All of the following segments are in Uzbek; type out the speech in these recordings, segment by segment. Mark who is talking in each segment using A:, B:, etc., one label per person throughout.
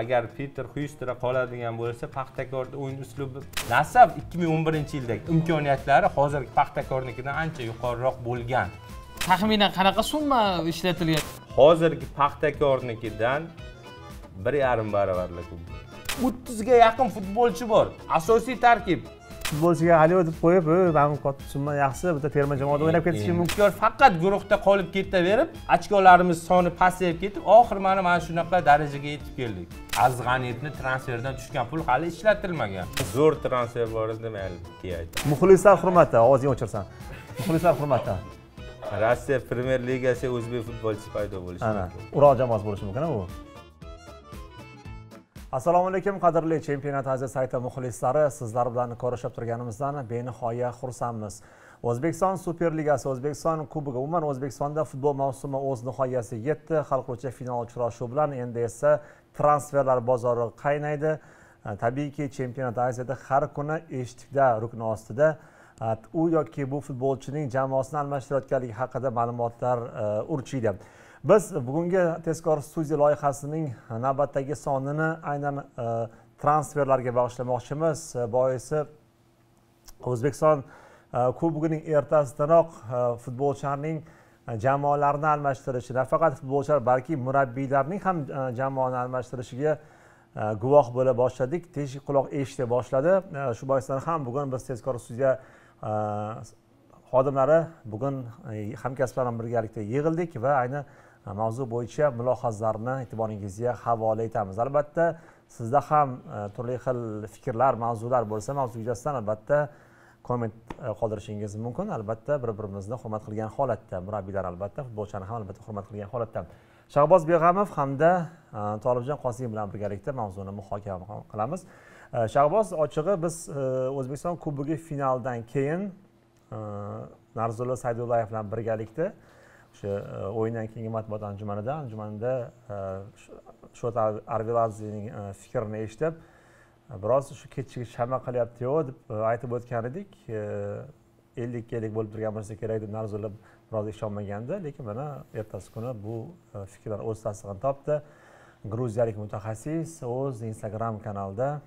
A: agar peter xyustera qoladigan bo'lsa paxtakorni o'yin uslubi nasaf ikki ming o'n birinchi yildagi imkoniyatlari hozirgi paxtakornikidan ancha yuqoriroq bo'lgan.
B: Taxminan qanaqa summa ishlatilgan
A: hozirgi paxtakornikidan bir yarim baravarlar ko'p o'ttizga yaqin futbolchi bor. Asosiy tarkib
C: futbolchiga haliyot deb qo'yib katta summa yaxshi bitta terma jamoada o'ynab ketishi mumkin
A: faqat guruhda qolib ketaverib ochkolarimiz soni pasayib ketib oxiri mana mana shunaqa darajaga yetib keldik azg'aniyevni transferdan tushgan pul hali ishlatilmagan zo'r transfer bor edi mayli keyin aytaman
C: muxlislar hurmati ovozingni o'chirsan muxlislar hurmati
A: rossiya premyer ligasiga o'zbek futbolchisi paydo bo'lishi
C: ana
A: mumkin
C: uroq jamoasi bo'lishi mumkin bu assalomu alaykum qadrli chempionat aziz sayti muxlislari. Sizlar bilan ko'rishib turganimizdan benihoya xursandmiz. O'zbekiston superligasi o'zbekiston kubogi umuman o'zbekistonda futbol mavsumi o'z nihoyasiga yetdi. Hal qiluvchi final uchrashuvi bilan endi esa transferlar bozori qaynaydi. E, tabiiyki chempionat aziyada har kuni eshikda rukni ostida. E, u yoki bu futbolchining jamoasini almashtirayotganligi haqida ma'lumotlar e, urchiydi. Biz bugungi tezkor studiya loyihasining navbatdagi sonini aynan e, transferlarga bag'ishlamoqchimiz. E, boisi o'zbekiston e, kubogining ertasidanoq futbolchilarning jamoalarni almashtirishi nafaqat futbolchilar balki murabbiylarning ham jamoani almashtirishiga guvoh bo'la boshladik. Teshik quloq eshita boshladi. Shu boisdan ham bugun biz tezkor studiya xodimlari bugun hamkasblar bilan birgalikda yig'ildik va ayni mavzu bo'yicha mulohazalarni e'tiboringizga havola etamiz. Albatta sizda ham e, turli xil fikrlar mavzular bo'lsa mavzu yuzasidan albatta komment e, qoldirishingiz mumkin. Albatta bir birimizni hurmat qilgan holatda murabbiylar albatta futbolchini ham albatta hurmat qilgan holatda. Shahboz beg'amov hamda e, tolibjon qosimov bilan birgalikda mavzuni muhokama qilamiz. Shahboz ochig'i biz o'zbekiston kubogi finalidan keyin narzulla saydullayev bilan birgalikda o'sha e, o'yindan keyingi matbuot anjumanida anjumanda e, shot arveladzening e, fikrini eshitib biroz shu ketishga shama qilyaptiyu deb aytib o'tgan edik. Ellikka ellik bo'lib turgan bo'lsa kerak deb narzulla biroz ishonmagandi lekin mana ertasi kuni bu fikrlar o'z tasdig'ini topdi. Gruziyalik mutaxassis o'z instagram kanalida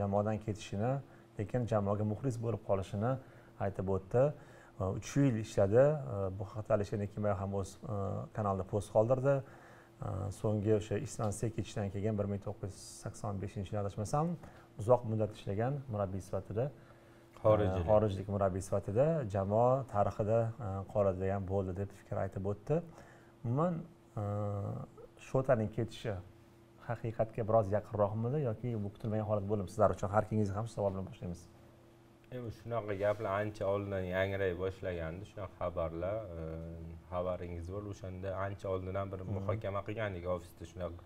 C: jamoadan ketishini lekin jamoaga muxlis bo'lib qolishini aytib o'tdi. Uch yil ishladi. Bu haqda alisher nekimbayev ham o'z kanalida post qoldirdi. So'nggi o'sha islan sekichdan keyin bir ming to'qqiz yuz sakson beshinchi yil adashmasam uzoq muddat ishlagan murabbiy sifatida
A: xorijlik.
C: Xorijlik murabbiy sifatida jamoa tarixida qoladigan bo'ldi deb fikr aytib o'tdi. Umuman shotaning ketishi haqiqatga biroz yaqinroqmidi yoki bu kutilmagan holat bo'ldimi sizlar uchun har ikkingizni ham shu savol bilan boshlaymiz
A: endi shunaqa gaplar ancha oldindan yangray boshlagandi. Shunaqa xabarlar xabaringiz bor. O'shanda ancha oldindan bir muhokama qilgandik ofisda shunaqa.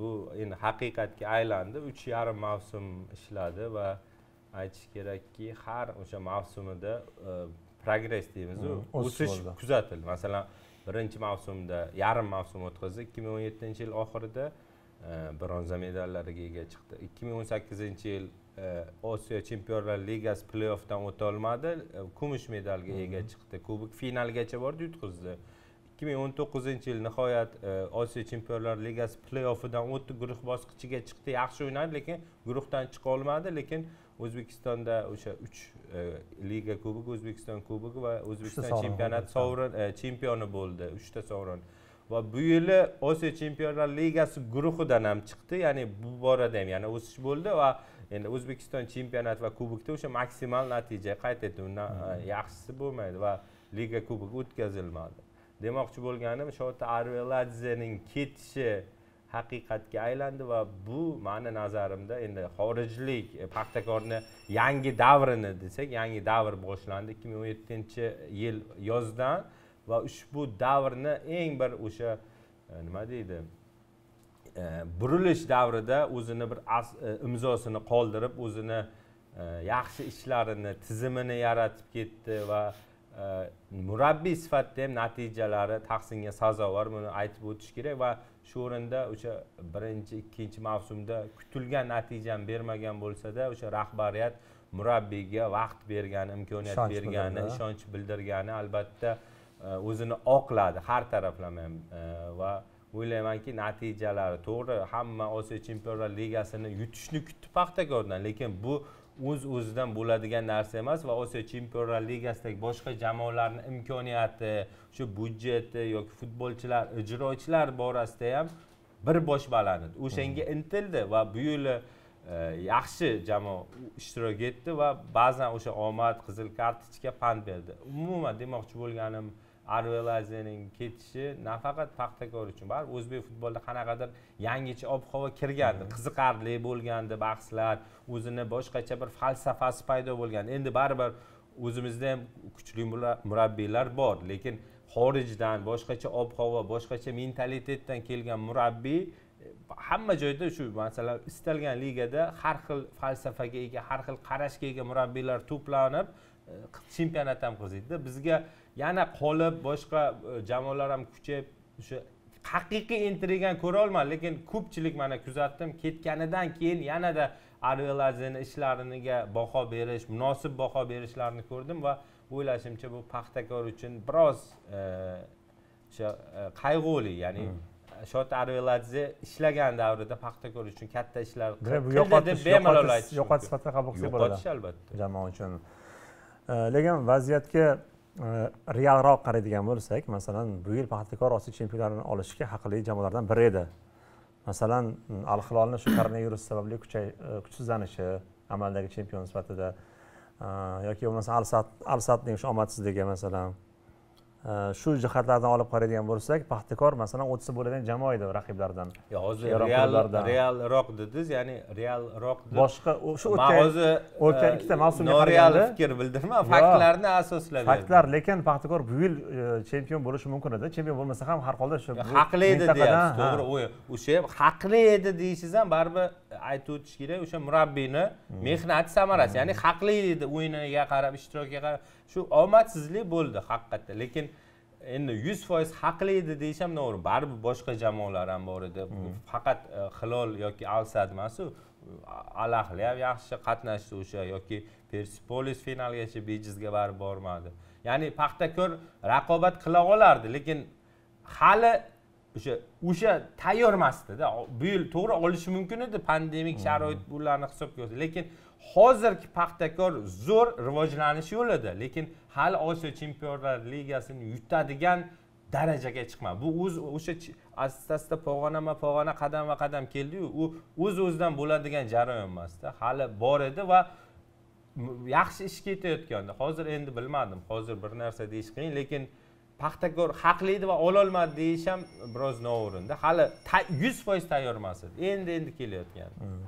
A: Bu endi haqiqatga aylandi. Uch yarim mavsum ishladi va aytish kerakki har o'sha mavsumida progress deymizu o'sish kuzatildi. Masalan birinchi mavsumda yarim mavsum o'tkazdi ikki ming o'n yettinchi yil oxirida bronza medallariga ega chiqdi. ikki ming o'n sakkizinchi yil osiyo chempionlar ligasi pley offdan o'tolmadi kumush medalga ega chiqdi. Kubok finalgacha bordi yutqazdi ikki ming o'n to'qqizinchi yil nihoyat osiyo chempionlar ligasi pley offidan o'tdi. Guruh bosqichiga chiqdi. Yaxshi o'ynadi lekin guruhdan chiqa olmadi. Lekin o'zbekistonda o'sha uch liga kubogi o'zbekiston kubogi va o'zbekiston chempionati sovrin chempioni bo'ldi. Uchta sovrin. Va bu yili osiyo chempionlar ligasi guruhidan ham chiqdi. Ya'ni bu borada ham yana o'sish bo'ldi va endi o'zbekiston chempionat va kubokda o'sha maksimal natija qayd etdi undan yaxshisi bo'lmaydi va liga kubogi o'tkazilmadi. Demoqchi bo'lganim shota arveladzening ketishi haqiqatga aylandi va bu mani nazarimda endi xorijlik paxtakorni yangi davrini desak yangi davr boshlandi ikki ming o'n yettinchi yil yozdan va ushbu davrni eng bir o'sha nima deydi burilish davrida o'zini bir imzosini qoldirib o'zini yaxshi ishlarini tizimini yaratib ketdi va murabbiy sifatida ham natijalari tahsinga sazovor buni aytib o'tish kerak va shu o'rinda o'sha birinchi ikkinchi mavsumda kutilgan natijani bermagan bo'lsada o'sha rahbariyat murabbiyga vaqt bergani imkoniyat bergani ishonch bildirgani albatta o'zini oqladi har taraflama ham va o'ylaymanki natijalari to'g'ri. Hamma osiyo chempionlar ligasini yutishni kutdi paxtakordan lekin bu o'z o'zidan bo'ladigan narsa emas va osiyo chempionlar ligasidagi boshqa jamoalarni imkoniyati shu byudjeti yoki futbolchilar ijrochilar borasida ham bir bosh baland o'shanga intildi va bu yili e, yaxshi jamoa ishtirok etdi va ba'zan o'sha omad qizil kartochka pand berdi. Umuman demoqchi bo'lganim arvelazening ketishi nafaqat paxtakor uchun baribir o'zbek futbolida qanaqadir yangicha ob havo kirgandi qiziqarli bo'lgandi bahslar o'zini boshqacha bir falsafasi paydo bo'lgandi endi baribir o'zimizda ham kuchli murabbiylar bor lekin xorijdan boshqacha ob havo boshqacha mentalitetdan kelgan murabbiy hamma joyda shu masalan istalgan ligada har xil falsafaga ega har xil qarashga ega murabbiylar to'planib e, chempionat ham qiziydida bizga yana qolib boshqa e, jamoalar ham kuchayib o'sha haqiqiy intrigani ko'ra olmadim lekin ko'pchilik mana kuzatdim ketganidan keyin yanada arvelazeni ishlariga baho berish munosib baho berishlarini ko'rdim va o'ylashimcha bu paxtakor uchun biroz e, o'sha e, qayg'uli ya'ni hmm. shota arveladze ishlagan davrida paxtakor uchun katta ishlar qildi deb bemalol aytish
C: yo'qotish sifatida qabul qilsak bo'ladi
A: yo'qotish albatta.
C: jamoa uchun. Lekin vaziyatga realroq qaraydigan bo'lsak masalan bu yil paxtakor osiyo chempionlarini olishga haqli jamoalardan biri edi. Masalan al hilolni shu koronavirus sababli e, kuchsizlanishi amaldagi chempion sifatida e, yoki bo'lmasa al satning shu omadsizligi masalan. Shu jihatlardan olib qaraydigan bo'lsak paxtakor masalan o'tsa bo'ladigan jamoa edi raqiblaridan
A: yo'q hozir real realroq dedingiz ya'ni realroq
C: boshqa shu o'tgan hozir o'tgan ikkita mavsumga
A: noreal fikr bildirma faktlarni asoslab
C: faktlar lekin paxtakor bu yil e, chempion bo'lishi mumkin edi. Chempion bo'lmasa ham har holda shu
A: haqli edi deyapsiz to'g'ri o'sha haqli edi deyishingiz ham baribir aytib o'tish kerak o'sha murabbiyni hmm. mehnati samarasi ya'ni haqli edi o'yiniga qarab ishtirokiga qarab shu omadsizlik bo'ldi haqiqatda. Lekin endi yuz foiz haqli edi deyish ham noto'g'ri baribir boshqa jamoalar ham bor edi. Hmm. faqat e, hilol yoki al sad emasu al ahli ham yaxshi qatnashdi o'sha yoki persepolis finalgacha bejizga baribir bormadi. Ya'ni paxtakor raqobat qila olardi lekin hali o'sha o'sha tayyor emasdida bu yil to'g'ri olishi mumkin edi pandemik hmm. sharoit bularni hisobga olsa lekin hozirgi paxtakor zo'r rivojlanish yo'lida lekin hali osiyo chempionlar ligasini yutadigan darajaga chiqmadi bu o'z o'sha asta asta pog'onama pog'ona qadamma qadam keldiyu u o'z o'zidan bo'ladigan jarayon emasda. Hali bor edi va yaxshi ish ketayotgandi. Hozir endi bilmadim hozir bir narsa deyish qiyin lekin paxtakor haqli edi va ololmadi deyish ham biroz noo'rinda hali yuz foiz tayyor emas edi endi endi kelayotgan hmm.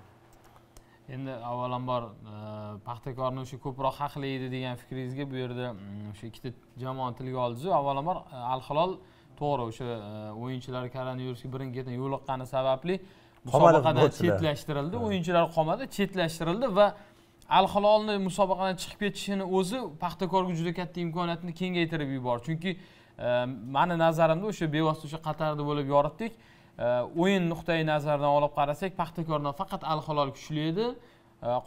B: Endi avvalambor e, paxtakorni o'sha ko'proq haqli edi degan fikringizga bu yerda mm, o'sha ikkita jamoa tilga oldizu avvalambor e, al hilol to'g'ri o'sha e, o'yinchilar koronavirusga birin ketin yo'liqqani sababli musobaqadan chetlashtirildi o'yinchilar qolmadi chetlashtirildi va al hilolni musobaqadan chiqib ketishini o'zi paxtakorga juda katta imkoniyatni kengaytirib yubordi. Chunki mani nazarimda o'sha bevosita o'sha qatarda bo'lib yoritdik o'yin nuqtai nazaridan olib qarasak paxtakordan faqat al hilol kuchli edi.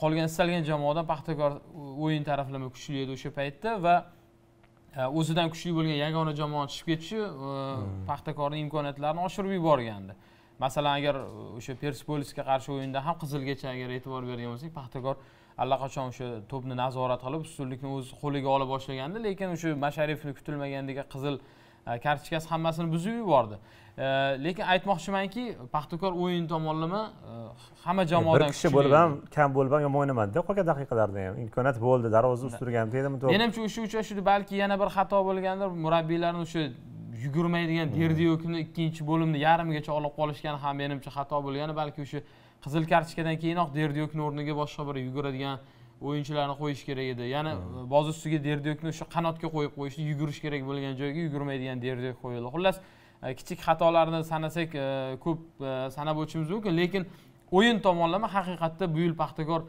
B: Qolgan istalgan jamoadan paxtakor o'yin taraflama kuchli edi o'sha paytda va o'zidan kuchli bo'lgan yagona jamoa chiqib ketishi hmm. paxtakorni imkoniyatlarini oshirib yuborgandi. Masalan agar o'sha persepolisga qarshi o'yinda ham qizilgacha agar e'tibor bergan bo'lsak paxtakor allaqachon o'sha to'pni nazorat qilib ustunlikni o'z qo'liga ola boshlagandi lekin o'sha masharifni kutilmagandagi qizil kartochkasi hammasini buzib yubordi lekin aytmoqchimanki paxtakor o'yin tomonlama hamma jamoadan
C: bir kishi bo'lib ham kam bo'lib ham yomon o'ynamadida qolgan daqiqalarda ham. Imkoniyat bo'ldi darvoza ustirgan tegdimi to'p
B: menimcha o'sha uchrashuvda balki yana bir xato bo'lgandir. Murabbiylarni o'sha yugurmaydigan hmm. derdiyokni ikkinchi bo'limni yarimgacha olib qolishgani ham menimcha xato bo'lgani balki o'sha qizil kartochkadan keyinoq derdiyokni o'rniga boshqa bir yuguradigan o'yinchilarni qo'yish kerak edi. Yana hmm. boz ustiga derdiyokni o'sha qanotga qo'yib qo'yishdi yugurish kerak bo'lgan joyga yugurmaydigan derdiyok qo'yildi. Xullas E, kichik xatolarni sanasak e, ko'p e, sanab o'tishimiz mumkin lekin o'yin tomonlama haqiqatda bu yil paxtakor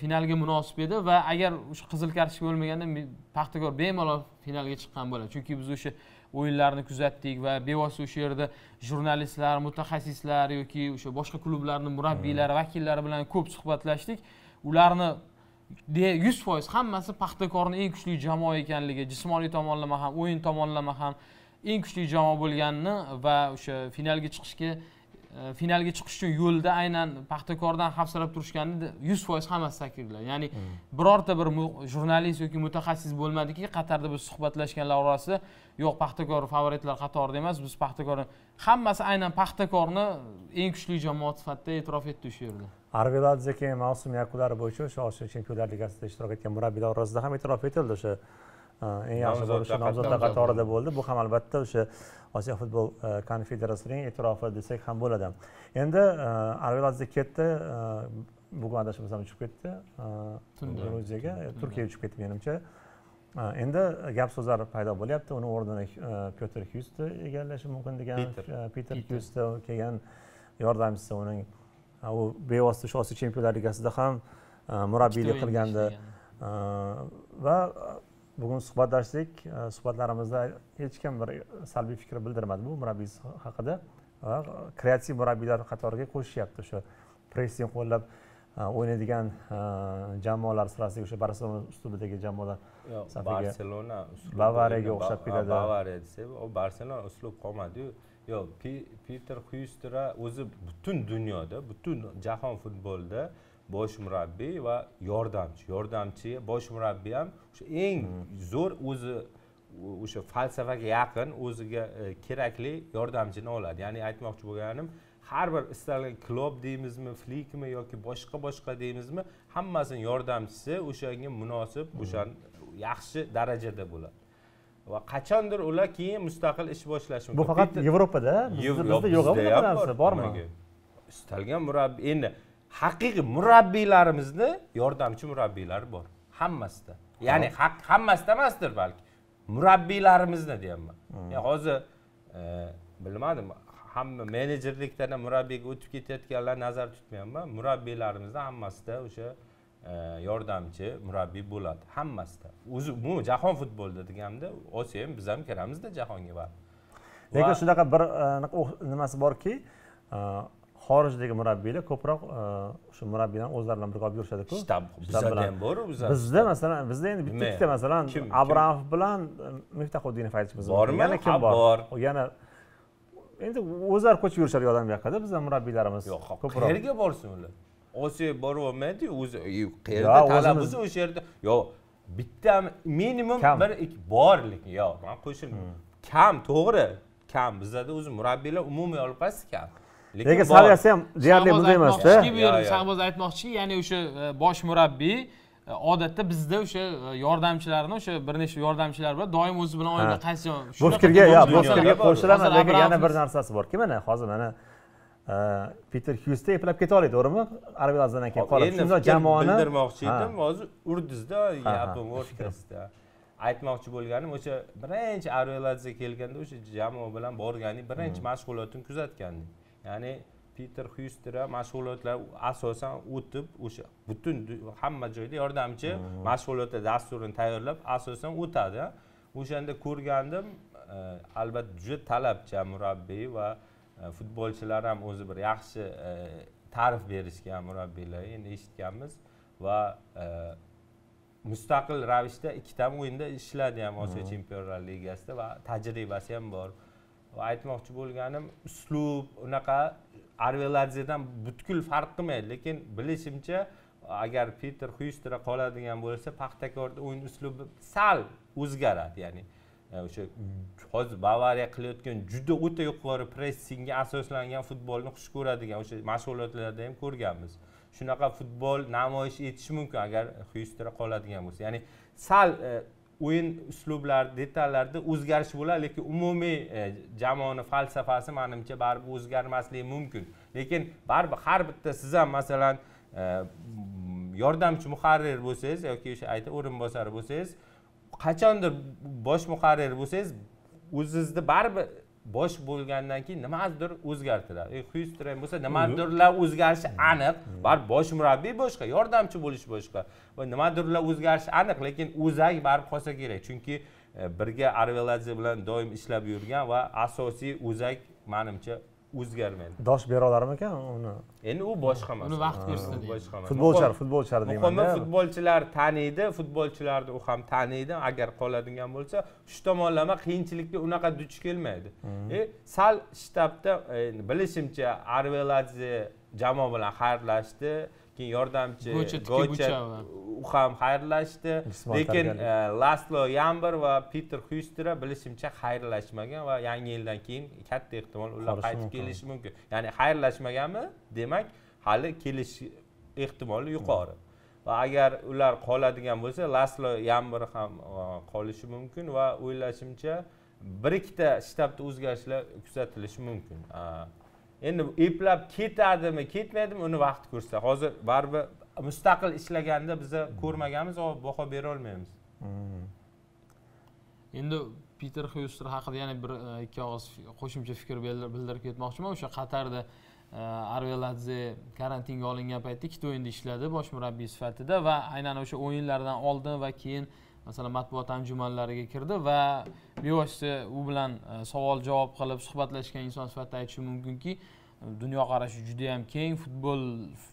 B: finalga munosib edi va agar o'sha qizil kartochka bo'lmaganda paxtakor bemalol finalga chiqqan bo'ladi chunki biz o'sha o'yinlarni kuzatdik va bevosita o'sha yerda jurnalistlar mutaxassislar yoki o'sha boshqa klublarni murabbiylari hmm. vakillari bilan ko'p suhbatlashdik ularni yuz foiz hammasi paxtakorni eng kuchli jamoa ekanligi jismoniy tomonlama ham o'yin tomonlama ham eng kuchli jamoa bo'lganini va o'sha finalga chiqishga e, finalga chiqish uchun yo'lda aynan paxtakordan xavfsirab turishganini yuz foiz hammasi ta'kidladi. Ya'ni birorta bir jurnalist yoki mutaxassis bo'lmadiki qatarda biz suhbatlashganlar orasida yo'q paxtakor favoritlar qatorida emas biz paxtakorni hammasi aynan paxtakorni eng kuchli jamoa sifatida e'tirof etdi o'sha yerda.
C: Arveladze keyin mavsum yakunlari bo'yicha o'sha osiyo chempionlar ligasida ishtirok etgan murabbiylar orasida ham e'tirof etildi o'sha eng yaxshi bo'lishi nomzodlar qatorida bo'ldi. Bu ham albatta o'sha osiyo futbol konfederatsiyasining e'tirofi desak ham bo'ladi. Endi arveladze ketdi bugun adashmasam uchib ketdi gruziyaga turkiyaga uchib ketdi menimcha. Endi gap so'zlar paydo bo'lyapti. Uni o'rnini pyotr hyusti egallashi mumkin degan piter hyusti kelgan yordamchisi uning u bevosita shu osiyo chempionlar ligasida ham murabbiylik qilgandi. va bugun suhbatlashdik suhbatlarimizda hech kim bir salbiy fikr bildirmadi bu murabbiy haqida. Va kreativ murabbiylar qatoriga qo'shishyapti o'sha pressing qo'llab o'ynaydigan jamoalar sirasiga o'sha barselona uslubidagi jamoalar
A: safiga barselona
C: bavariyaga o'xshab ketadi
A: bavariya desak u barselona uslub qolmadiyu. Yo'q piter xyustera o'zi butun dunyoda butun jahon futbolida bosh murabbiy va yordamchi. Yordamchi bosh murabbiy ham o'sha eng zo'r o'zi o'sha falsafaga yaqin o'ziga kerakli yordamchini oladi. Ya'ni aytmoqchi bo'lganim har bir istalgan klob deymizmi flikmi yoki boshqa boshqa deymizmi hammasini yordamchisi o'shanga munosib o'sha yaxshi darajada bo'ladi. Va qachondir ular keyin mustaqil ish boshlashi mumkin
C: bu faqat yevropada bizda yo'q bunaqa narsa bormi?
A: istalgan murabbiy endi haqiqiy murabbiylarimizni yordamchi murabbiylar bor. Hammasida. Ya'ni hammasida emasdir balki. Murabbiylarimizni deyapman. Hozir bilmadim hamma menejerlikdan ham murabbiyga o'tib ketayotganlar nazarda tutmayapman. Murabbiylarimizni hammasida o'sha yordamchi murabbiy bo'ladi. Hammasida. O'zi umuman jahon futbolida deganda osiyo ham biz ham kiramizda jahonga baribir
C: lekin shunaqa bir nimasi borki xorijdagi murabbiylar ko'proq o'sha murabbiylarni o'zlari bilan birga olib yurishadiku.
A: Shtab bizada ham bor
C: bizda masalan bizda endi bitta ikkita masalan abramov bilan miftahuddinov aytishimiz
A: bormi?
C: Yana kim bor? yana endi o'zlari ko'chib yurishadi yordam yoqada bizni murabbiylarimiz
A: yo'q qayerga borsin ular? Osiyo boryapolmaydiyu o'zi qayerda talabimiz o'sha yerda yo'q bitta minimum bir ikki bor lekin yo'q man qo'shilmayman. Kam to'g'ri. Kam. Bizada o'zi murabbiylar umumiy olib qarasa kam
C: lekin saviyasi ham deyarli bunday emasda.
B: Bu yerda shahboz aytmoqchiki ya'ni o'sha bosh murabbiy odatda bizda o'sha yordamchilarni o'sha bir nechta yordamchilar bor doim o'zi bilan o'yinda qaysi
C: bu fikrga yo'q bu fikrga qo'shilaman lekin yana bir narsasi borki mana hozir mana piter hyusta eplab keta oladi to'g'rimi? Arvelazdan keyin qolib shundoq jamoani?
A: bildirmoqchi edim. Hozir urdizda o'rtasida. Aytmoqchi bo'lganim o'sha birinchi arveladze kelganda o'sha jamoa bilan borgani birinchi mashg'ulotini kuzatgandik ya'ni piter xyustera mashg'ulotlar asosan o'tib o'sha butun hamma joyda yordamchi mashg'ulotlar dasturini tayyorlab asosan o'tadi. O'shanda ko'rgandim albatta juda talabchan murabbiy va futbolchilar ham o'zi bir yaxshi ta'rif berishgan murabbiylar endi eshitganmiz va mustaqil ravishda ikkita o'yinda ishladi ham osiyo chempionlar ligasida va tajribasi ham bor aytmoqchi bo'lganim uslub unaqa arveladzedan butkul farq qilmaydi. Lekin bilishimcha agar peter xyustera qoladigan bo'lsa paxtakorda o'yin uslubi sal o'zgaradi. Ya'ni e, o'sha hozir bavariya qilayotgan juda o'ta yuqori pressingga asoslangan futbolni xush ko'radigan o'sha mashg'ulotlarda ham ko'rganmiz. Shunaqa futbol namoyish etishi mumkin agar xyustera qoladigan bo'lsa. Ya'ni sal e, o'yin uslublar detallarda o'zgarish bo'ladi lekin umumiy e, jamoani falsafasi manimcha baribir o'zgarmasligi mumkin. Lekin baribir har bitta siz ham masalan e, yordamchi muharrir bo'lsangiz yoki o'sha ayta o'rinbosari bo'lsangiz qachondir bosh muharrir bo'lsangiz o'zizni baribir bosh bo'lgandan keyin nimanidir o'zgartiradi. Xyustren bo'lsa nimadirlar o'zgarishi aniq. Baribir bosh murabbiy boshqa yordamchi bo'lish boshqa va nimadirlar o'zgarishi aniq lekin o'zak baribir qolsa kerak. Chunki birga arveladze bilan doim ishlab yurgan va asosiy o'zak manimcha o'zgarmaydi
C: dosh bera olarmikan uni?
A: Endi u boshqa
B: uni
A: masala.
B: vaqt
A: U
B: ko'rsatadi
A: boshqa masala.
C: futbolchilar futbolchilar
A: muhimi
C: deymanda
A: futbolchilar taniydi futbolchilarni u ham taniydi. Agar qoladigan bo'lsa shu tomonlama qiyinchilikka unaqa duch kelmaydi. E, sal shtabda e, bilishimcha arveladze jamoa bilan xayrlashdi keyin yordamchi
B: Gocha
A: u ham xayrlashdi. Lekin e, laslo yamber va piter xustera bilishimcha xayrlashmagan va yangi yildan keyin katta ehtimol ular qaytib kelishi mumkin. Ya'ni xayrlashmaganmi demak hali kelish ehtimoli yuqori. Va agar ular qoladigan bo'lsa laslo yamber ham e, qolishi mumkin va o'ylashimcha bir ikkita shtabda o'zgarishlar kuzatilishi mumkin endi eplab ketadimi ketmaydimi uni vaqt ko'rsatadi hozir baribir mustaqil ishlaganda biza ko'rmaganmiz va baho bera olmaymiz.
C: Hmm.
B: Endi piter xyuster haqida yana bir e, ikki og'iz qo'shimcha fikr bildirib ketmoqchiman. O'sha qatarda e, arveladze karantinga olingan paytda ikkita o'yinda ishladi bosh murabbiy sifatida va aynan o'sha o'yinlardan oldin va keyin masalan matbuot anjumanlariga kirdi va bevosita u bilan e, savol javob qilib suhbatlashgan inson sifatida aytishim mumkinki dunyoqarashi judayam keng futbol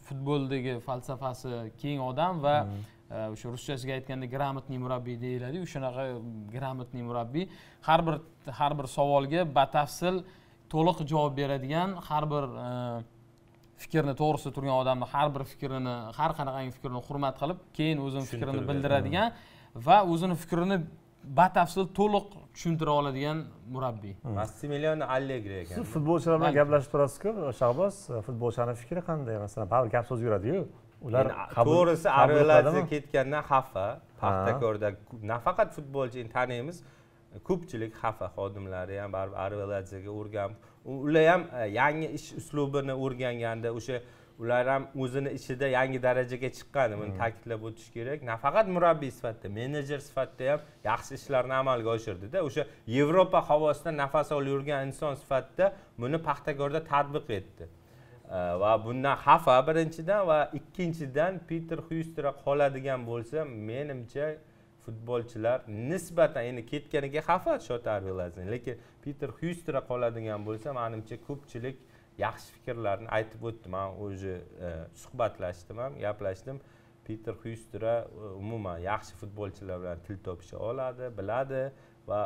B: futboldagi falsafasi keng odam va e, o'sha ruschasiga aytganda грамотный murabbiy deyiladiku shunaqa грамотный murabbiy. Har bir har bir savolga batafsil to'liq javob beradigan har bir e, fikrni to'g'risida turgan odamni har bir fikrini har qanaqangi fikrini hurmat qilib keyin o'zini fikrini bildiradigan va o'zini fikrini batafsil to'liq tushuntira oladigan murabbiy.
A: Massimiliano allegri
C: siz
A: ekan
C: futbolchilar bilan gaplashib turasizku shahboz futbolchilarni fikri qanday? Masalan baribir gap so'z yuradiyu. Ular
A: to'g'risi
C: qiladimi?
A: ketgandan xafa paxtakorda nafaqat futbolchini taniymiz ko'pchilik xafa xodimlari ham baribir arveladzega o'rganib ular ham e, yangi ish uslubini o'rganganda o'sha ular ham o'zini ishida yangi darajaga chiqqan buni ta'kidlab o'tish kerak. Nafaqat murabbiy sifatida menejer sifatida ham yaxshi ishlarni amalga oshirdida. O'sha yevropa havosida nafas olib yurgan inson sifatida buni paxtakorda tatbiq etdi. Va bundan xafa birinchidan va ikkinchidan piter xyustera qoladigan bo'lsa menimcha futbolchilar nisbatan endi ketganiga xafa shota arveladze lekin piter xyustera qoladigan bo'lsa manimcha ko'pchilik yaxshi fikrlarni aytib o'tdi man уже e, suhbatlashdim ham gaplashdim. Piter xyustera e, umuman yaxshi futbolchilar bilan til topisha oladi biladi va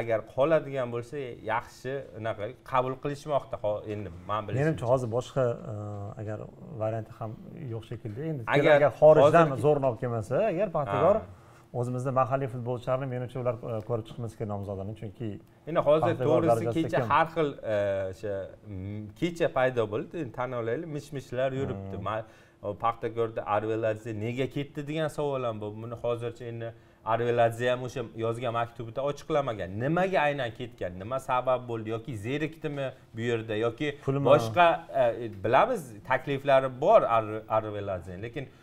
A: agar qoladigan bo'lsa yaxshi unaqa qabul qilishmoqda. Endi man bilishimcha
C: menimcha hozir boshqa e, agar varianti ham yo'q shekilli endi. Agar xorijdan zo'rni olib kelmasa agar paxtakor. O'zimizda mahalliy futbolchilarni menimcha ular e, ko'rib chiqmasi kerak nomzodini chunki
A: endi hozir to'g'risi kecha har xil e, o'sha kecha paydo bo'ldi tan olaylik mish mishlar yuribdi.
C: Hmm.
A: Paxtakorda arveladze nega ketdi? degan savol ham bor buni hozircha endi arveladze ham o'sha yozgan maktubida ochiqlamagan. Nimaga aynan ketgan? Nima sabab bo'ldi? Yoki zerikdimi bu yerda? Yoki boshqa e, bilamiz takliflari bor Ar- arveladze lekin mm,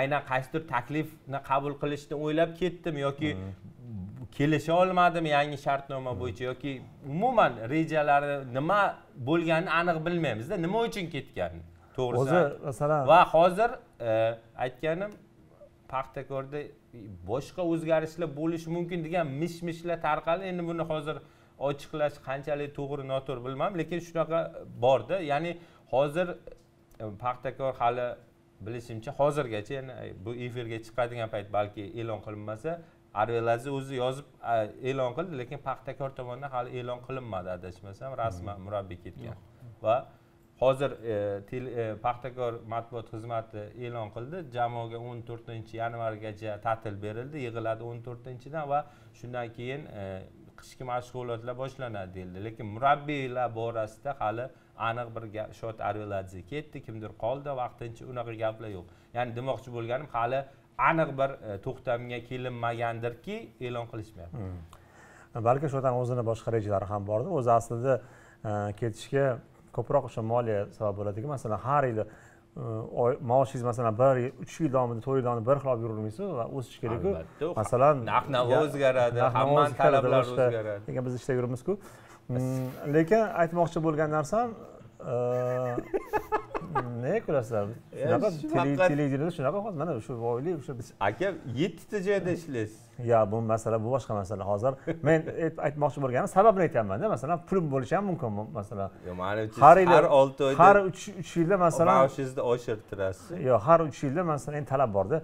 A: aynan qaysidir taklifni qabul qilishni o'ylab ketdimi yoki kelisha olmadimi yangi shartnoma bo'yicha yoki umuman rejalari nima bo'lganini aniq bilmaymizda nima uchun ketganini to'g'risi
C: o'zi masalan
A: va hozir e, aytganim paxtakorda boshqa o'zgarishlar bo'lishi mumkin degan mish mishlar tarqaldi. Endi buni hozir ochiqlash qanchalik to'g'ri noto'g'ri bilmadim lekin shunaqa borda. Ya'ni hozir e, paxtakor hali bilishimcha hozirgacha yana bu efirga chiqadigan payt balki e'lon qilinmasa arveladze o'zi yozib e'lon qildi lekin paxtakor tomonidan hali e'lon qilinmadi adashmasam rasman murabbiy ketgan. Va hozir e, e, paxtakor matbuot xizmati e'lon qildi jamoaga o'n to'rtinchi yanvargacha ta'til berildi yig'iladi o'n to'rtinchidan va shundan keyin e, qishki mashg'ulotlar boshlanadi deyildi. Lekin murabbiylar borasida hali aniq bir gap shot arveladze ketdi. Kimdir qoldi vaqtincha unaqa gaplar yo'q. Ya'ni demoqchi bo'lganim hali aniq bir e, to'xtamga kelinmagandirki e'lon qilishmayapti. Hmm.
C: Balki shotani o'zini boshqa rejalari ham bordi. O'zi aslida e, ketishga ko'proq o'sha moliya sabab bo'ladiki masalan har yili maoshingiz masalan bir uch yil davomida to'rt yil davomida bir xil olib yuravermaysiz va o'sish kerakku. masalan
A: narx navo o'zgaradi
C: navo
A: hammani
C: o'zgaradi, lekin biz ishda yuribmizku Mm, lekin aytmoqchi bo'lgan narsam nega kulasizlar shunaqa televideniyada shunaqa hozir mana shu oylik o'sha
A: aka yettita joyda ishlaysiz
C: yo bu masala bu boshqa masala hozir men aytmoqchi bo'lganim sababini aytyapmanda masalan pulim bo'lishi ham mumkin masalan
A: manimcha
C: har yili
A: har olti oyda
C: har uch yilda masalan
A: maoshingizni oshirtirasiz
C: yo'q har uch yilda masalan endi talab borda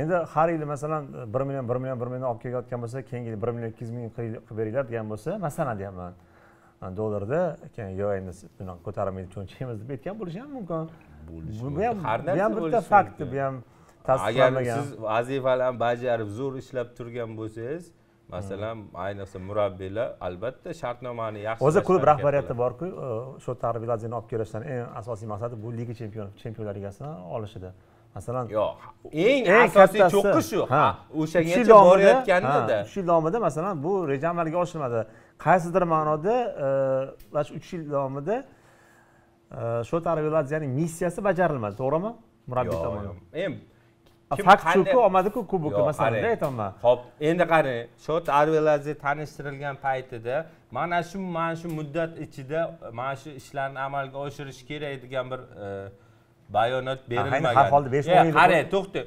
C: endi har yili masalan bir million bir million bir million olib kelayotgan bo'lsa keyingi yili bir million ikki yuz ming qilib beringlar degan bo'lsa masalan deyapman dollarda keyin yo'q endi bunaqa ko'tarilmaydi cho'nchagimiz deb aytgan bo'lishi ham mumkin.
A: Bo'lishi
C: bu ham bu ham bitta fakt bu ham
A: agar siz vazifalarni bajarib zo'r ishlab turgan bo'lsangiz masalan ayniqsa murabbiylar albatta shartnomani yaxshi
C: o'zi klub rahbariyati borku shotar viladiyani olib kelishdan eng asosiy maqsadi bu liga chempion chempionlar ligasini olishida. Masalan
A: yo'q eng asosiy cho'qqi shu. O'shagacha
C: ha, uch yil davomida masalan bu reja amalga oshirilmadi qaysidir ma'noda e, mana shu uch yil davomida shotar viladiyani missiyasi bajarilmadi to'g'rimi? Murabbiy tomonidan. fakt shuku olmadiku kubokka
A: Yo'q,
C: masalan
A: qarang.
C: aytyapman
A: Xo'p, endi qarang, shot arveladze tanishtirilgan paytida mana shu mana shu muddat ichida mana shu ishlarni amalga oshirish kerak degan bir e, bayonot berilmagan.
C: har holda besh o'n yil-
A: Qarang, to'xta.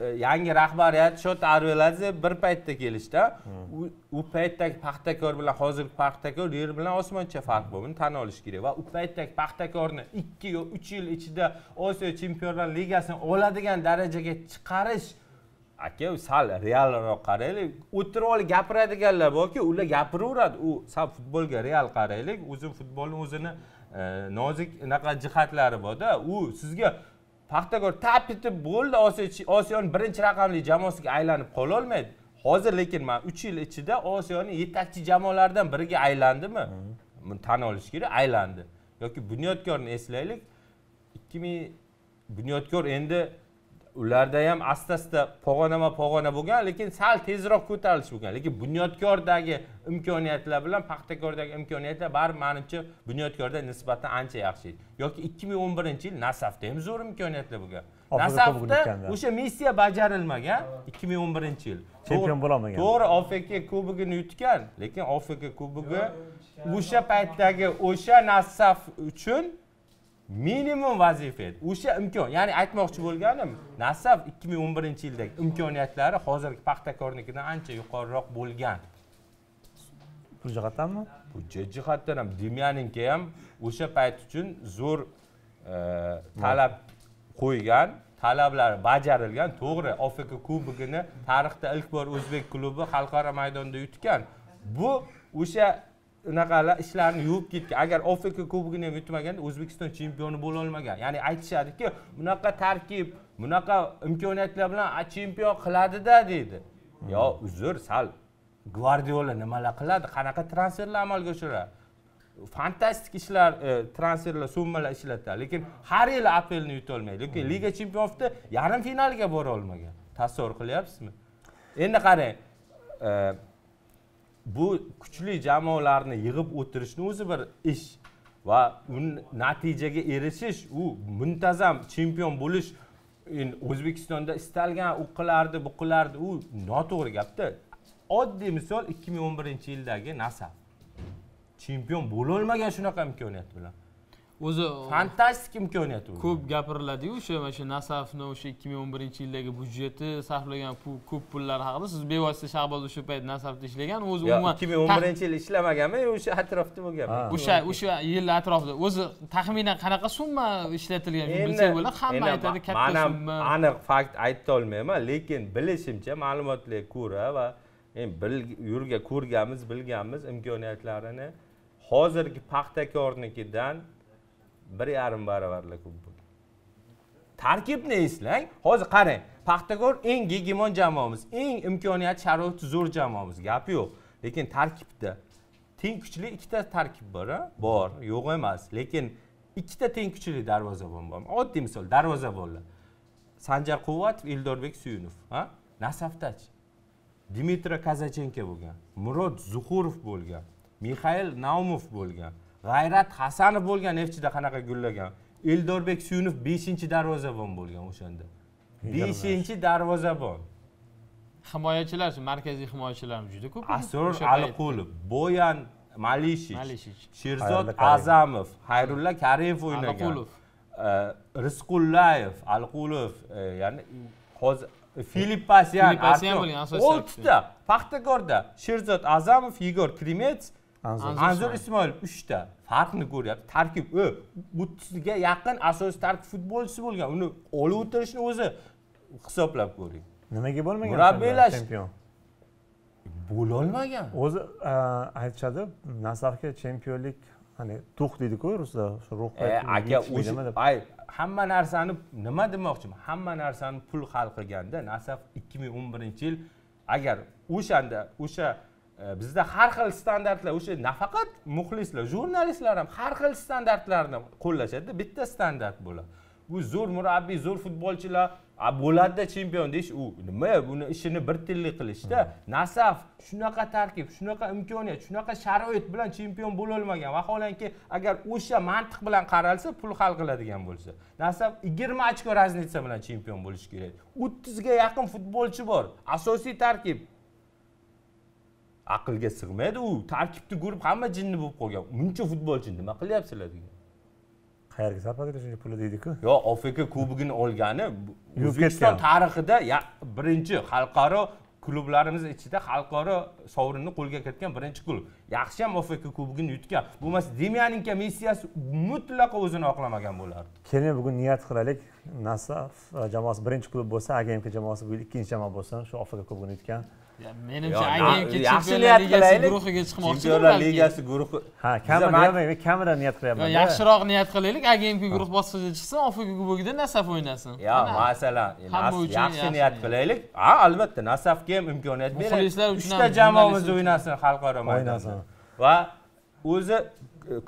A: E, Yangi rahbariyat shot arveladze bir paytda kelishdi. U- U paytdagi paxtakor bilan hozirgi paxtakor yer bilan osmoncha farq bor. Buni tan olish kerak va u paytdagi paxtakorni 2 yo 3 yil ichida Osiyo Chempionlar Ligasini oladigan darajaga chiqarish aka u sal realroq qaraylik o'tirib olib gapiradiganlar borki ular gapiraveradi u sal futbolga real qaraylik o'zi futbolni o'zini nozik anaqa jihatlari borda. U sizga paxtakor tap etib bo'ldi osiyo osiyoni birinchi raqamli jamoasiga aylanib qololmaydi hozir lekin man uch yil ichida osiyoni yetakchi jamoalaridan biriga aylandimi? Buni tan olish kerak aylandi. Yoki bunyodkorni eslaylik. Ikki ming bunyodkor endi ularda ham asta asta pog'onama pog'ona bo'lgan lekin sal tezroq ko'tarilish bo'lgan. Lekin bunyodkordagi imkoniyatlar bilan paxtakordagi imkoniyatlar baribir manimcha bunyodkorda nisbatan ancha yaxshi edi. Yoki ikki ming o'n birinchi yil nasafda ham zo'r imkoniyatlar bo'lgan. Nasafda o'sha missiya bajarilmagan ikki ming o'n birinchi yil.
C: Chempion bo'lolmagan.
A: to'g'ri ofk kubogini yutgan lekin ofk kubogi o'sha paytdagi o'sha nasaf uchun minimum vazifa edi o'sha imkon. Ya'ni aytmoqchi bo'lganim nasaf ikki ming o'n birinchi yildagi imkoniyatlari hozirgi paxtakornikidan ancha yuqoriroq bo'lgan.
C: Pul jihatdanmi
A: budjet jihatdan ham demyaninki ham o'sha payt uchun zo'r e, talab qo'ygan talablari bajarilgan. To'g'ri ofk kubogini tarixda ilk bor o'zbek klubi xalqaro maydonda yutgan. Bu o'sha unaqalar ishlarni yuvib ketgan. Agar ofk kubogini ham yutmaganda o'zbekiston chempioni bo'lolmagan ya'ni aytishadiki bunaqa tarkib bunaqa imkoniyatlar bilan "A, chempion qiladida deydi yo uzr sal. Gvardiola nimalar qiladi? Qanaqa transferlar amalga oshiradi? Fantastik ishlar e, transferlar summalar ishlatadi lekin har yili apelni yutolmaydi lekin liga chempionatda yarim finalga bora olmagan. Tasavvur qilyapsizmi? Endi qarang e, bu kuchli jamoalarni yig'ib o'tirishni o'zi bir ish va un natijaga erishish u muntazam chempion bo'lish. Endi o'zbekistonda istalgan u qilardi bu qilardi u noto'g'ri gapda. Oddiy misol ikki ming o'n birinchi yildagi nasaf chempion bo'lolmagan shunaqa imkoniyat bilan.
B: O'zi
A: fantastik imkoniyat u.
B: ko'p gapiriladiyu o'sha mana shu nasafni o'sha ikki ming o'n birinchi yildagi budjeti sarflagan ko'p pullar haqida. Siz bevosita shahboz o'sha payt nasafda ishlagan o'zi umuman
A: ikki ming o'n birinchi yil ishlamaganman o'sha atrofda bo'lganman
C: Ha.
B: o'sha o'sha yil atrofida o'zi taxminan qanaqa summa ishlatilgan bilsak bo'ladi hamma aytadi katta
A: man ham
B: summa.
A: aniq fakt aytolmayman lekin bilishimcha ma'lumotlarga ko'ra va yurga ko'rganmiz bilganmiz imkoniyatlarini. Hozirgi paxtakornikidan bir yarim baravarlar ko'p bo'ldi. Tarkibni eslang hozir qarang. Paxtakor eng gegemon jamoamiz eng imkoniyat sharoiti zo'r jamoamiz. Gap yo'q. Lekin tarkibda teng kuchli ikkita tarkib bor a? bor yo'q emas. Lekin ikkita teng kuchli darvozabon bor. Oddiy misol darvozabonlar. Sanjar quvvatov eldorbek suyunov ha? Nasafdachi dmitriy kazachenko bo'lgan murod zuhurov bo'lgan mixail naumov bo'lgan. G'ayrat hasanov bo'lgan neftchida qanaqa gullagan? Eldorbek suyunov beshinchi darvozabon bo'lgan o'shanda. Beshinchi darvozabon.
B: Himoyachilar markaziy himoyachilarimiz juda ko'p
A: asror aliqulov boyan malishich sherzod azamov xayrulla karimov o'ynagan.
B: Aliqulov.
A: rizqullayev aliqulov e, ya'ni hozir filippasyan
B: Filippasyan bo'lgan asosiy
A: oltita paxtakorda sherzod azamov yegor krimets
C: Anzur.
B: Anzur
A: ismoilov uchta. Farqni ko'ryapti. Tarkib u o'ttizga yaqin asosiy tarkib futbolchisi bo'lgan. Uni olib o'tirishni o'zi hisoblab ko'ring.
C: Nimaga bo'lmagan
A: Murabbiylash-
C: chempion?
A: Bo'lolmagan.
C: O'zi aytishadi nasafga chempionlik hani tuh deydiku ruslar shu ruh
A: E, aka ay hamma narsani nima demoqchiman hamma narsani pul hal qilganda nasaf ikki ming o'n birinchi yil agar o'shanda o'sha Э, bizda har xil standartlar o'sha nafaqat muxlislar jurnalistlar ham har xil standartlarni qo'llashadida bitta standart bo'ladi. Bu zo'r murabbiy zo'r futbolchilar bo'ladida chempion deyish u nima buni ishini bir tillik qilishda nasaf shunaqa tarkib shunaqa imkoniyat shunaqa sharoit bilan chempion bo'lolmagan vaholanki agar o'sha mantiq bilan qaralsa pul hal qiladigan bo'lsa. Nasaf yigirma ochko raznitsa bilan chempion bo'lishi kerak. O'ttizga yaqin futbolchi bor asosiy tarkib aqlga sig'maydi. U tarkibni ko'rib hamma jinni bo'lib qolgan. Buncha futbolchini nima qilyapsizlar degan.
C: Qayerga etdi shuncha puli deydiku
A: yo ofk kubogini olgani o'zbekiston tarixida birinchi xalqaro klublarimiz ichida xalqaro sovrinni qo'lga kiritgan birinchi klub. Yaxshi ham ofk kubogini yutgan. Bo'lmasa demyaninka missiyasi mutlaqo o'zini oqlamagan bo'lardi.
C: Keling bugun niyat qilaylik nasaf e, jamoasi birinchi klub bo'lsa agmk jamoasi bu yil ikkinchi jamoa bo'lsin shu ofk kubogini yutgan
B: menimcha
A: yaxshi
B: chempionlar ligasi guruhiga chiqmoqchidir
A: chempionlar ligasi guruhi
C: ha
A: ma-
C: men kamida niyat qilyapman
B: yaxshiroq niyat qilaylik agentga guruh bosqichiga chiqsin ofk kubogida nasaf o'ynasin
A: yo masalan yaxshi niyat qilaylik ha albatta nasafga ham imkoniyat
B: Muxlislar
A: beraylik
B: uchun
A: uchta jamoamiz o'ynasin xalqaro maydonda
C: O'ynasin.
A: va o'zi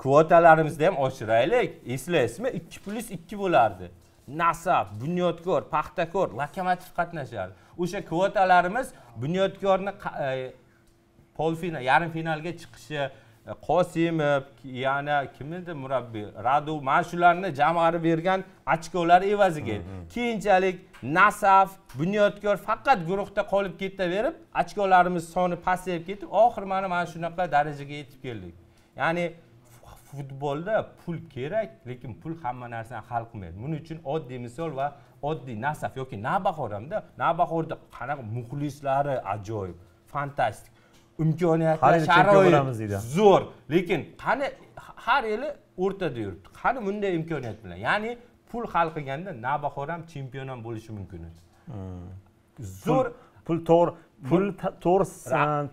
A: kvotalarimizni ham oshiraylik eslaysizmi ikki plyus ikki bo'lardi nasaf bunyodkor paxtakor lokomotiv qatnashardi o'sha kvotalarimiz bunyodkorni e, polfinal yarim finalga chiqishi e, qosimov yana kim edi murabbiy radu mana shularni jamg'arib bergan ochkolar evaziga edi. Keyinchalik nasaf bunyodkor faqat guruhda qolib ketaverib ochkolarimiz soni pasayib ketib oxiri mana mana shunaqa darajaga yetib keldik. Ya'ni futbolda pul kerak lekin pul hamma narsani hal qilmaydi. Buning uchun oddiy misol va oddiy nasaf yoki navbahor hamda navbahorda qanaqa muxlislari ajoyib fantastik imkoniyatlar sharoit zo'r. Lekin qani har yili o'rtada yuribdi. Qani bunday imkoniyat bilan? Ya'ni pul hal qilganda navbahor ham chempion ham bo'lishi mumkin edi. Zo'r
C: pul to'g'ri pul ta- to'g'ri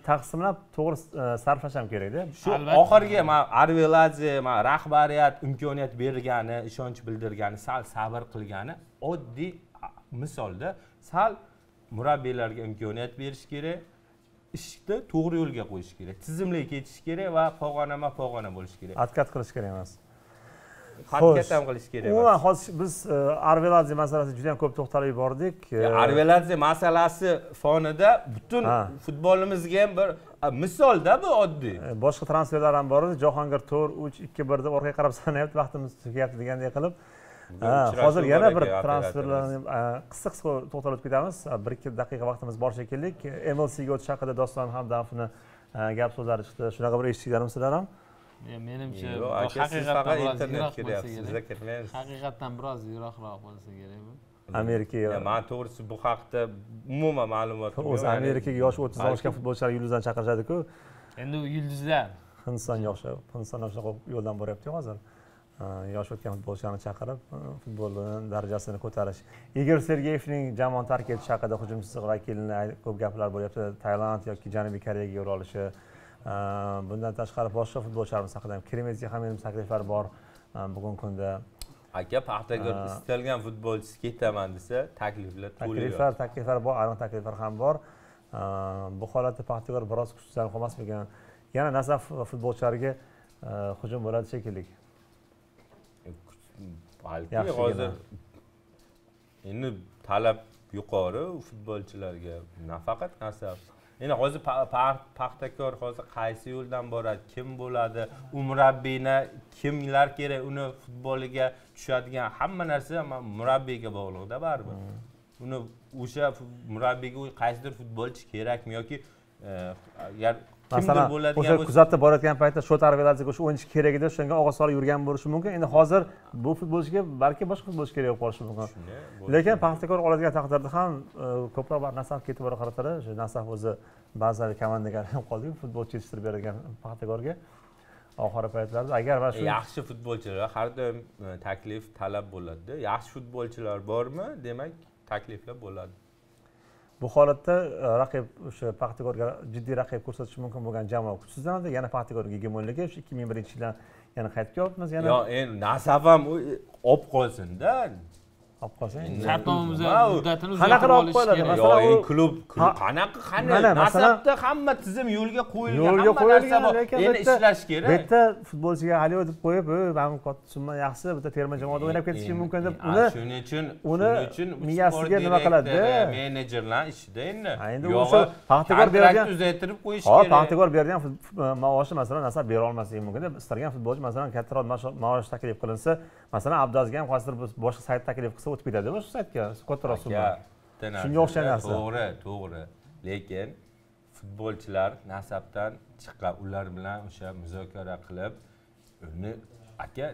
C: taqsimlab to'g'ri e, sarflash ham kerakda.
A: Shu
B: Albatta.
A: oxirgi man arveladze man rahbariyat imkoniyat bergani ishonch bildirgani sal sabr qilgani oddiy misolda sal murabbiylarga imkoniyat berish kerak ishni to'g'ri yo'lga qo'yish kerak tizimli ketish kerak va pog'onama pog'ona bo'lishi kerak.
C: Atkat qilish kerak emas.
A: Xatkat ham qilish kerak
C: umuman hozir biz e, arveladze masalasiga juda yam ko'p to'xtalib yubordik E,
A: arveladze masalasi fonida butun futbolimizga ham bir misolda bu oddiy.
C: E, boshqa transferlar ham bor edi. Jahongir to'rt uch ikki bir deb orqaga qarab sanayapti vaqtimiz tugayapti degandek qilib hozir yana bir transferlarni qisqa qisqa to'xtalib o'tib ketamiz bir ikki daqiqa vaqtimiz bor shekilli mlcga o'tish haqida doston ham dafni gap so'zlari chiqdi. Shunaqa bir eshitdinglarmi sizlar ham
B: menimcha haqiqatdan
A: internet sizlar kirmaysiz
B: haqiqatdan biroz yiroqroq bo'lsa kerak bu.
C: Amerikaga.
A: Ya, man to'g'risi bu haqda umuman ma'lumot
C: o'zi amerikaga yoshi o'ttizdan oshgan futbolchilar yulduzdan chaqirishadiku.
B: Endi u yulduzlar.
C: Hindistonga o'xshab hindistonda shunaqa yo'ldan boryapti hozir E, yoshi o'tgan futbolchilarni chaqirib e, futbolni darajasini ko'tarish. Igor sergeyevning jamoani tark etishi haqida hujumchi chizig'i vakilini ko'p gaplar bo'lyapti. Tailand yoki janubiy koreyaga yo'l olishi E, bundan tashqari boshqa futbolchilarimiz haqida ham kremetsga ham menimcha takliflar bor E, bugungi kunda.
A: Aka paxtakor istalgan futbolchisi ketaman desa takliflar
C: takliflar takliflar bor aniq takliflar ham bor. Bu holatda paxtakor biroz kuchsizlanib qolmasmikan? Yana nasaf futbolchilariga hujum bo'ladi shekilli
A: balki hozir endi talab yuqori futbolchilarga nafaqat nasaf endi hozir Pa- Pa- paxtakor hozir qaysi yo'ldan boradi? Kim bo'ladi? U murabbiyni kimlar kerak? Uni futboliga tushadigan hamma narsa murabbiyga bog'liqda baribir. Uni o'sha murabbiyga qaysidir futbolchi kerakmi yoki e, agar
C: masalan o'sha kuzatib borayotgan paytda shu tarbiyalachiga o'sha o'yinchi kerak edi o'shanga og'iz solib yurgan bo'lishi mumkin. Endi hozir bu futbolchiga balki boshqa futbolchi kerak bo'lib qolishi mumkin. Lekin paxtakor oladigan taqdirda ham e, ko'proq nasaf ketib bora qaratadi o'sha nasaf o'zi ba'zan komandaga ham qoldiku futbolchi yetishtirib beradigan paxtakorga. Oxirgi paytlarda agar mana shu
A: yaxshi futbolchilar har doim e, taklif talab bo'ladida. Yaxshi futbolchilar bormi? Demak takliflar bo'ladi
C: bu holatda e, raqib o'sha paxtakorga jiddiy raqib ko'rsatishi mumkin bo'lgan jamoa kuchsizlanadi yana paxtakorga gegemonligi o'sha ikki ming birinchi yildan yana qaytib kelyapmiz yana
A: yo endi nasaf ham olib qolsinda.
C: Olib qolsang
A: Endi-
B: shartnomamizni
A: Nima u?
B: muddatini
C: Qanaqa
B: uzaytirib
C: olib qo'yiladi? Masalan, u-
A: klub qanaqa
C: masalan-
A: nasabda hamma tizim yo'lga qo'yilgan
C: yo'lga
A: hamma narsa
C: qo'yilgan lekin
A: endi ishlash kerak.
C: bitta futbolchiga haliyov deb qo'yib "Ey, mana katta summa yaxshi bitta terma jamoada o'ynab ketishi mumkin deb uni
A: shuning uchun
C: uni
A: shuning uchun
C: miyasiga nima qiladi?
A: direktori, menejerlar ishida endi.
C: Endi o'sha Paxtakor beradigan-
A: uzaytirib qo'yish
C: hop
A: kerak.
C: Paxtakor beradigan maoshi masalan nasab bera olmasligi mumkin deb istalgan futbolchi masalan kattaroq maosh- taklif qilinsa masalan abdazga ham bir boshqa sayt taklif qilsa o'tib ketadi. Saytga kattaroq summa Shunga o'xshagan narsa.
A: to'g'ri to'g'ri. Lekin futbolchilar nasabdan chiqqan ular bilan o'sha muzokara qilib uni aka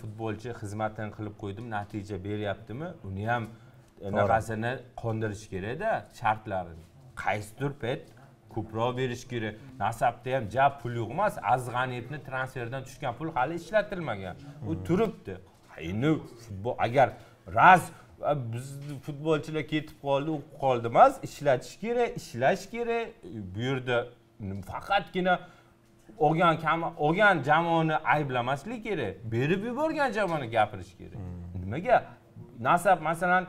A: futbolchi xizmatini qilib qo'ydim natija beryaptimi? Uni ham anaqasini qondirish kerakda shartlarini. Qaysidir payt ko'proq berish kerak. Nasabda ham ja pul yo'q emas azg'aniyevni transferdan tushgan pul hali ishlatilmagan. U turibdi endi futbol agar raz "A, bizni futbolchilar ketib qoldi u qoldi emas ishlatish kerak ishlash kerak bu yerda faqatgina olgan kam- olgan jamoani ayblamaslik kerak berib yuborgan jamoani gapirish kerak. Nimaga? Nasab masalan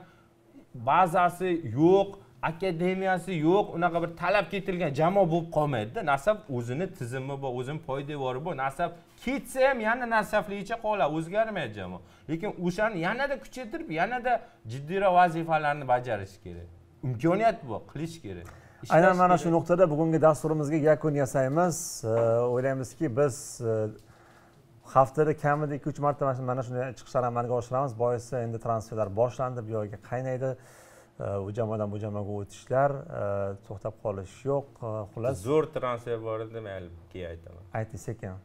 A: bazasi yo'q akademiyasi yo'q unaqa bir talab ketilgan jamoa bo'lib qolmaydida nasab o'zini tizimi bor o'zini poydevori bor nasab ketsa ham yana nasafligicha qoladi o'zgarmaydi jamoa lekin o'shani yanada kuchaytirib yanada jiddiyroq vazifalarni bajarish kerak. Imkoniyat bor qilish kerak.
C: Aynan mana shu nuqtada bugungi dasturimizga yakun yasaymiz. O'ylaymizki biz e, haftada kamida ikki uch marta mana shu- mana shunday chiqishlar amalga oshiramiz. Boisi endi transferlar boshlandi bu yoqqa qaynaydi u jamoadan bu jamoaga o'tishlar e, to'xtab qolish yo'q E, xullas.
A: Zo'r transfer bor edi mayli keyin aytaman.
C: Ayting sekin.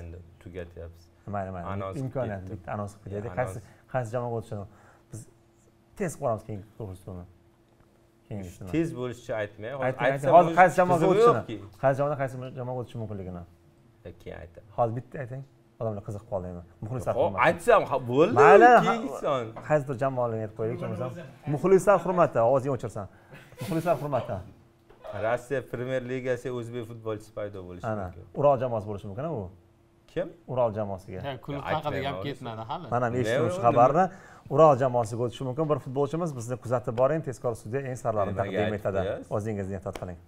A: Endi tugatyapmiz
C: mayli mayli imkoniyat bitta anons qilib ketaylik qaysi qaysi jamoaga o'tishini biz tez qilib keyingi keyingisini
A: tez bo'lishini aytmay hozir
C: hozir qaysi jamoaga o'tishini. qaysi jamoadan qaysi jamoaga o'tishi mumkinligini.
A: Keyin aytaman.
C: Hozir bitta ayting odamlar qiziqib qoldi endi muxlislar hurmati.
A: aytsam bo'ldi son
C: qaysi bir jamoalarni aytib qo'yaylik bo'lmasam muxlislar hurmati ovozingni o'chirsan muxlislar hurmati.
A: Rossiya premyer ligasi o'zbek futbolchisi paydo bo'lishi mumkin.
C: Ural jamoasi bo'lishi mumkin u
A: kim?
C: Ural jamoasiga.
B: Klub haqida gap ketmadi hali.
C: Mana ham eshitdim shu xabarni? Ural jamoasiga o'tishi mumkin bir futbolchimiz. Bizni kuzatib boring tezkor studiya eng saralarini taqdim
A: aytib
C: etadi o'zingizni ehtiyot qiling